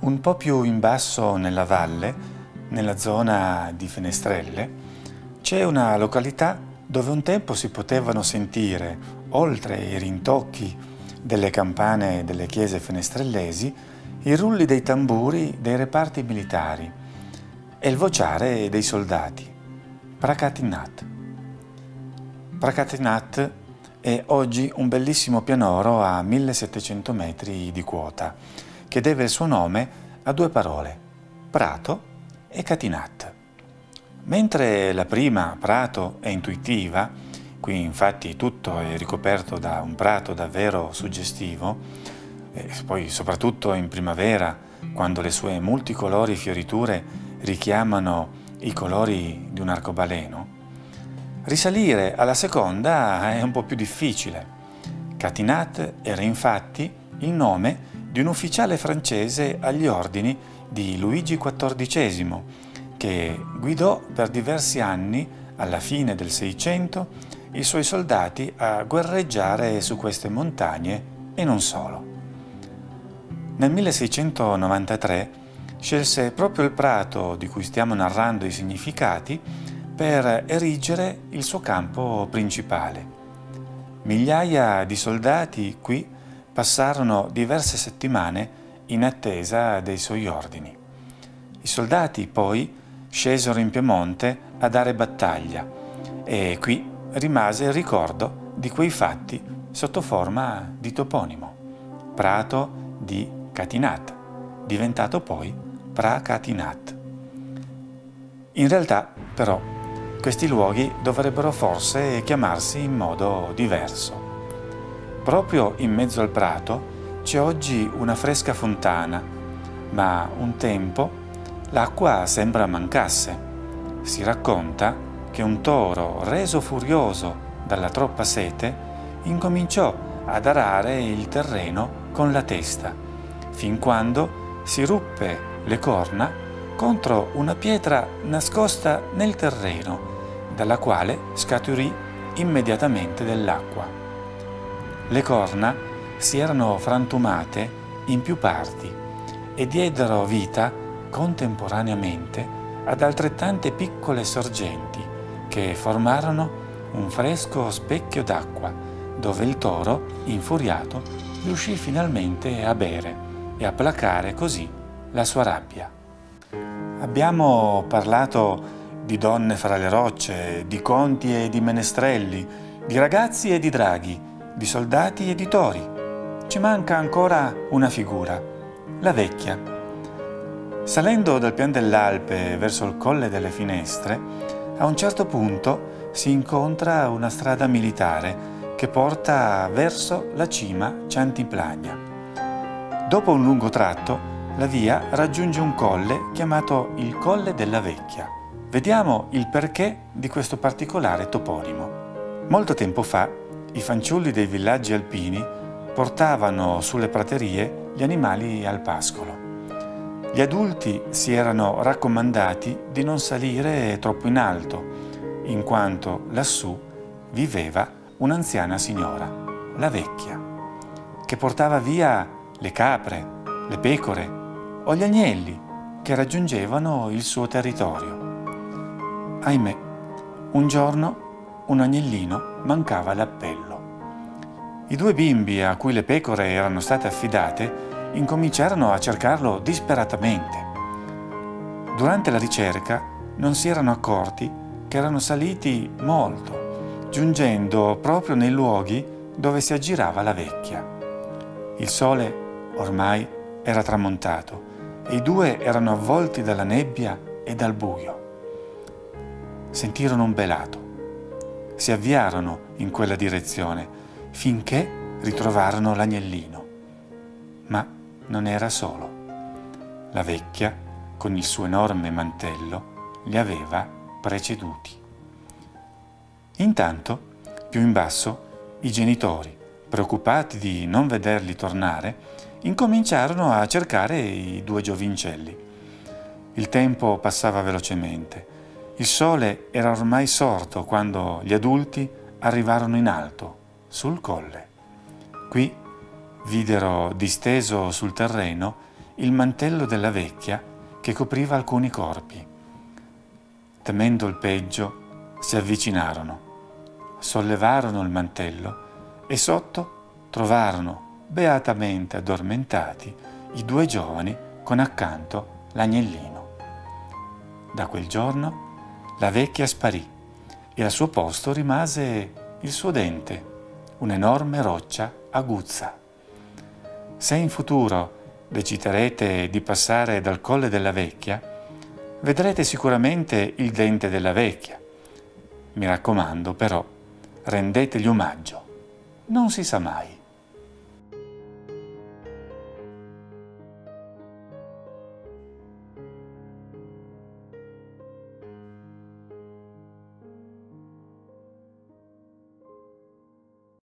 Un po' più in basso nella valle, nella zona di Fenestrelle, c'è una località dove un tempo si potevano sentire, oltre i rintocchi delle campane delle chiese fenestrellesi, i rulli dei tamburi dei reparti militari e il vociare dei soldati. Prakatinat. Prakatinat è oggi un bellissimo pianoro a 1700 metri di quota, che deve il suo nome a due parole, prato e catinat. Mentre la prima, prato, è intuitiva, qui infatti tutto è ricoperto da un prato davvero suggestivo, e poi soprattutto in primavera, quando le sue multicolori fioriture richiamano i colori di un arcobaleno, Risalire alla seconda è un po' più difficile. Catinat era infatti il nome di un ufficiale francese agli ordini di Luigi XIV, che guidò per diversi anni, alla fine del Seicento, i suoi soldati a guerreggiare su queste montagne e non solo. Nel 1693 scelse proprio il prato di cui stiamo narrando i significati per erigere il suo campo principale. Migliaia di soldati qui passarono diverse settimane in attesa dei suoi ordini. I soldati poi scesero in Piemonte a dare battaglia e qui rimase il ricordo di quei fatti sotto forma di toponimo, Prato di Catinat, diventato poi Pracatinat. In realtà, però, questi luoghi dovrebbero forse chiamarsi in modo diverso. Proprio in mezzo al prato c'è oggi una fresca fontana, ma un tempo l'acqua sembra mancasse. Si racconta che un toro reso furioso dalla troppa sete incominciò ad arare il terreno con la testa, fin quando si ruppe le corna contro una pietra nascosta nel terreno dalla quale scaturì immediatamente dell'acqua. Le corna si erano frantumate in più parti e diedero vita contemporaneamente ad altrettante piccole sorgenti che formarono un fresco specchio d'acqua dove il toro, infuriato, riuscì finalmente a bere e a placare così la sua rabbia. Abbiamo parlato di donne fra le rocce, di conti e di menestrelli, di ragazzi e di draghi, di soldati e di tori. Ci manca ancora una figura, la vecchia. Salendo dal pian dell'Alpe verso il colle delle finestre, a un certo punto si incontra una strada militare che porta verso la cima Ciantiplagna. Dopo un lungo tratto, la via raggiunge un colle chiamato il Colle della Vecchia. Vediamo il perché di questo particolare toponimo. Molto tempo fa i fanciulli dei villaggi alpini portavano sulle praterie gli animali al pascolo. Gli adulti si erano raccomandati di non salire troppo in alto, in quanto lassù viveva un'anziana signora, la vecchia, che portava via le capre, le pecore o gli agnelli che raggiungevano il suo territorio. Ahimè, un giorno un agnellino mancava l'appello. I due bimbi a cui le pecore erano state affidate incominciarono a cercarlo disperatamente. Durante la ricerca non si erano accorti che erano saliti molto, giungendo proprio nei luoghi dove si aggirava la vecchia. Il sole ormai era tramontato e i due erano avvolti dalla nebbia e dal buio sentirono un belato. Si avviarono in quella direzione finché ritrovarono l'agnellino. Ma non era solo. La vecchia, con il suo enorme mantello, li aveva preceduti. Intanto, più in basso, i genitori, preoccupati di non vederli tornare, incominciarono a cercare i due giovincelli. Il tempo passava velocemente il sole era ormai sorto quando gli adulti arrivarono in alto, sul colle. Qui videro disteso sul terreno il mantello della vecchia che copriva alcuni corpi. Temendo il peggio, si avvicinarono, sollevarono il mantello e sotto trovarono beatamente addormentati i due giovani con accanto l'agnellino. Da quel giorno la vecchia sparì e al suo posto rimase il suo dente, un'enorme roccia aguzza. Se in futuro deciderete di passare dal colle della vecchia, vedrete sicuramente il dente della vecchia. Mi raccomando però, rendetegli omaggio, non si sa mai.